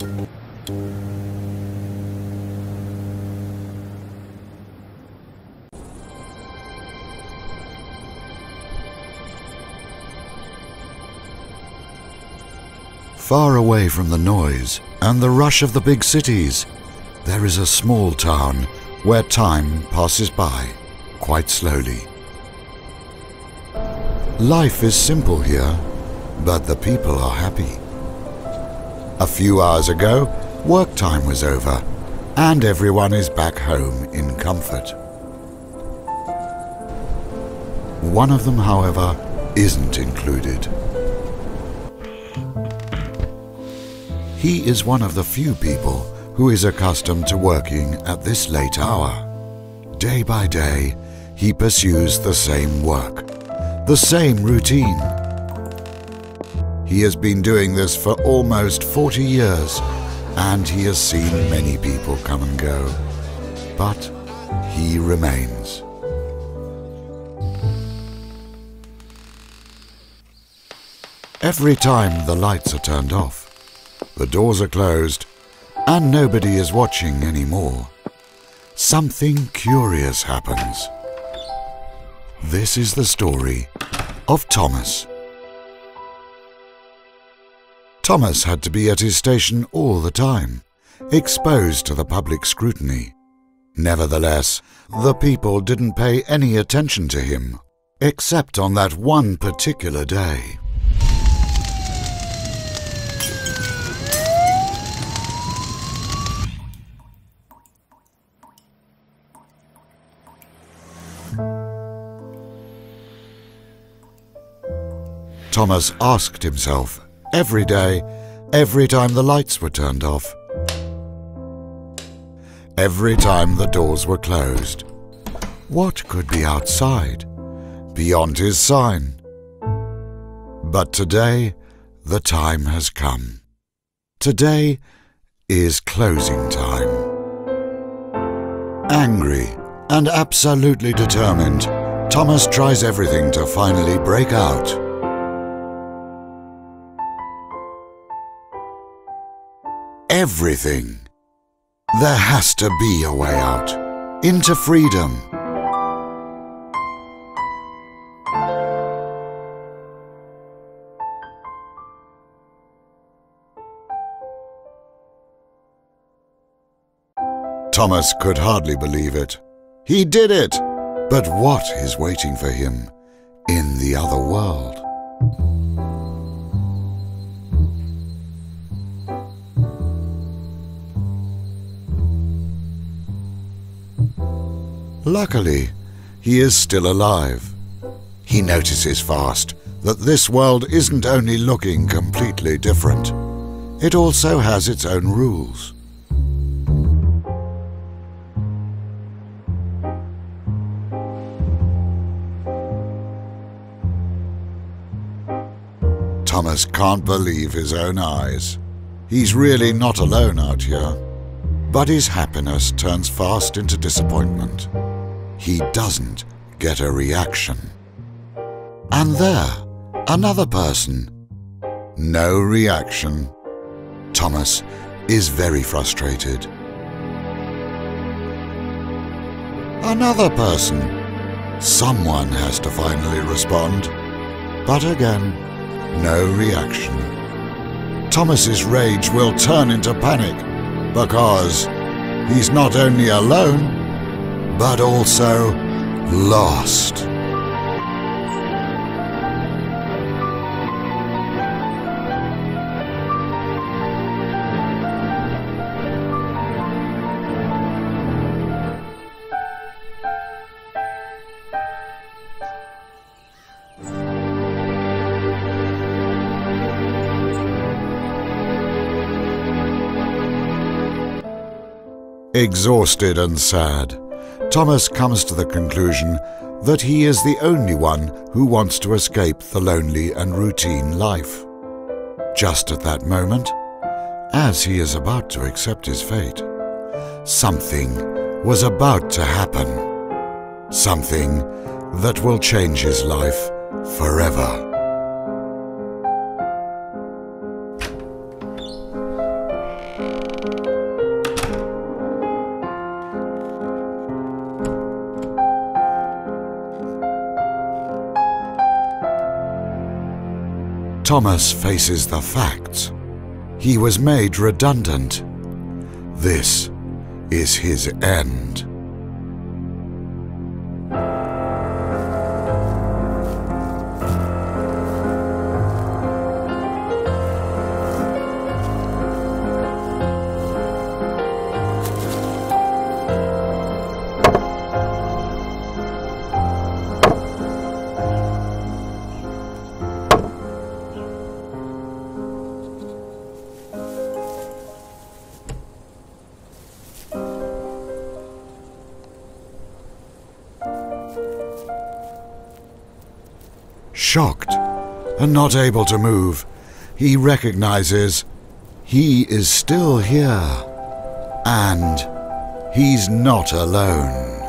Far away from the noise and the rush of the big cities, there is a small town where time passes by quite slowly. Life is simple here, but the people are happy. A few hours ago, work time was over, and everyone is back home in comfort. One of them, however, isn't included. He is one of the few people who is accustomed to working at this late hour. Day by day, he pursues the same work, the same routine. He has been doing this for almost 40 years, and he has seen many people come and go. But he remains. Every time the lights are turned off, the doors are closed, and nobody is watching anymore. Something curious happens. This is the story of Thomas. Thomas had to be at his station all the time, exposed to the public scrutiny. Nevertheless, the people didn't pay any attention to him, except on that one particular day. Thomas asked himself every day, every time the lights were turned off, every time the doors were closed. What could be outside, beyond his sign? But today, the time has come. Today is closing time. Angry and absolutely determined, Thomas tries everything to finally break out. Everything. There has to be a way out. Into freedom. Thomas could hardly believe it. He did it! But what is waiting for him in the other world? Luckily, he is still alive. He notices fast that this world isn't only looking completely different, it also has its own rules. Thomas can't believe his own eyes. He's really not alone out here. But his happiness turns fast into disappointment he doesn't get a reaction. And there, another person. No reaction. Thomas is very frustrated. Another person. Someone has to finally respond. But again, no reaction. Thomas's rage will turn into panic because he's not only alone, but also lost. Exhausted and sad, Thomas comes to the conclusion that he is the only one who wants to escape the lonely and routine life. Just at that moment, as he is about to accept his fate, something was about to happen. Something that will change his life forever. Thomas faces the facts. He was made redundant. This is his end. Shocked and not able to move, he recognizes he is still here and he's not alone.